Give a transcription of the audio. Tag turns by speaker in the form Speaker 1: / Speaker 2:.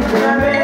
Speaker 1: Gracias.